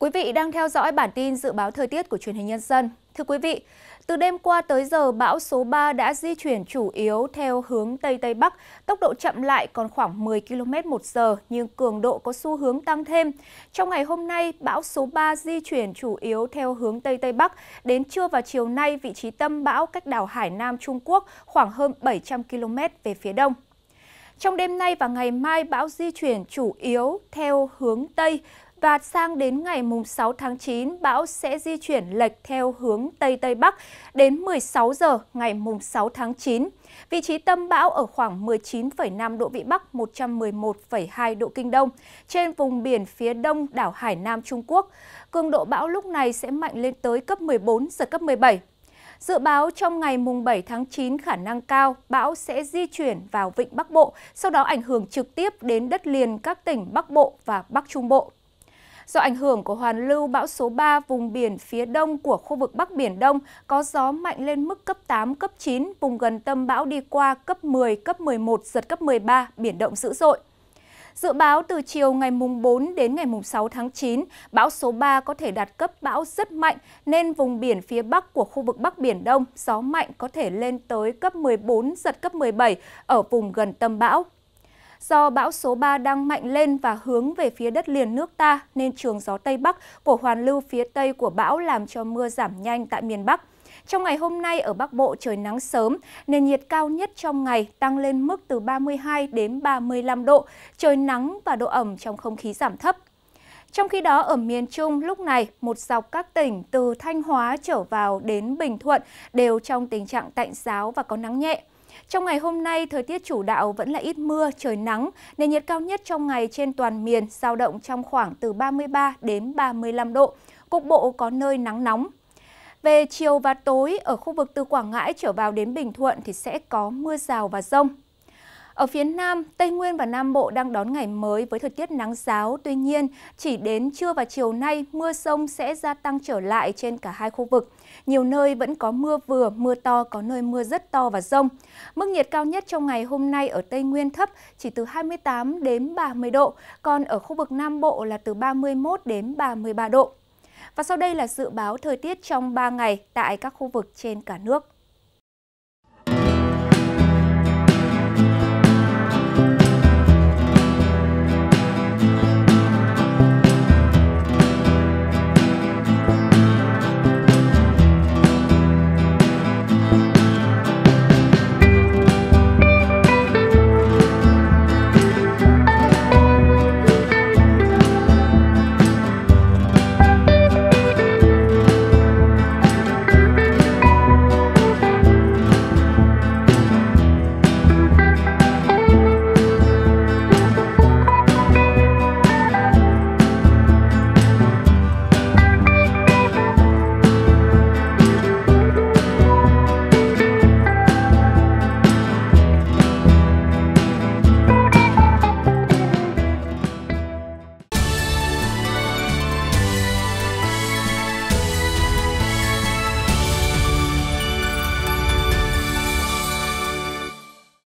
Quý vị đang theo dõi bản tin dự báo thời tiết của truyền hình nhân dân. Thưa quý vị, từ đêm qua tới giờ, bão số 3 đã di chuyển chủ yếu theo hướng Tây Tây Bắc, tốc độ chậm lại còn khoảng 10 km một giờ, nhưng cường độ có xu hướng tăng thêm. Trong ngày hôm nay, bão số 3 di chuyển chủ yếu theo hướng Tây Tây Bắc. Đến trưa và chiều nay, vị trí tâm bão cách đảo Hải Nam Trung Quốc khoảng hơn 700 km về phía đông. Trong đêm nay và ngày mai, bão di chuyển chủ yếu theo hướng Tây, và sang đến ngày 6 tháng 9, bão sẽ di chuyển lệch theo hướng Tây Tây Bắc đến 16 giờ ngày 6 tháng 9. Vị trí tâm bão ở khoảng 19,5 độ Vĩ Bắc, 111,2 độ Kinh Đông, trên vùng biển phía đông đảo Hải Nam Trung Quốc. Cường độ bão lúc này sẽ mạnh lên tới cấp 14, giật cấp 17. Dự báo trong ngày mùng 7 tháng 9 khả năng cao bão sẽ di chuyển vào vịnh Bắc Bộ, sau đó ảnh hưởng trực tiếp đến đất liền các tỉnh Bắc Bộ và Bắc Trung Bộ. Do ảnh hưởng của hoàn lưu bão số 3 vùng biển phía đông của khu vực Bắc Biển Đông có gió mạnh lên mức cấp 8, cấp 9, vùng gần tâm bão đi qua cấp 10, cấp 11, giật cấp 13, biển động dữ dội. Dự báo từ chiều ngày mùng 4 đến ngày mùng 6 tháng 9, bão số 3 có thể đạt cấp bão rất mạnh nên vùng biển phía bắc của khu vực Bắc Biển Đông gió mạnh có thể lên tới cấp 14, giật cấp 17 ở vùng gần tâm bão. Do bão số 3 đang mạnh lên và hướng về phía đất liền nước ta nên trường gió Tây Bắc của hoàn lưu phía Tây của bão làm cho mưa giảm nhanh tại miền Bắc. Trong ngày hôm nay ở Bắc Bộ trời nắng sớm, nền nhiệt cao nhất trong ngày tăng lên mức từ 32 đến 35 độ, trời nắng và độ ẩm trong không khí giảm thấp. Trong khi đó ở miền Trung lúc này, một dọc các tỉnh từ Thanh Hóa trở vào đến Bình Thuận đều trong tình trạng tạnh giáo và có nắng nhẹ. Trong ngày hôm nay, thời tiết chủ đạo vẫn là ít mưa, trời nắng. Nền nhiệt cao nhất trong ngày trên toàn miền giao động trong khoảng từ 33 đến 35 độ. Cục bộ có nơi nắng nóng. Về chiều và tối, ở khu vực từ Quảng Ngãi trở vào đến Bình Thuận thì sẽ có mưa rào và rông. Ở phía Nam, Tây Nguyên và Nam Bộ đang đón ngày mới với thời tiết nắng giáo. Tuy nhiên, chỉ đến trưa và chiều nay, mưa sông sẽ gia tăng trở lại trên cả hai khu vực. Nhiều nơi vẫn có mưa vừa, mưa to, có nơi mưa rất to và rông. Mức nhiệt cao nhất trong ngày hôm nay ở Tây Nguyên thấp, chỉ từ 28 đến 30 độ, còn ở khu vực Nam Bộ là từ 31 đến 33 độ. Và sau đây là dự báo thời tiết trong 3 ngày tại các khu vực trên cả nước.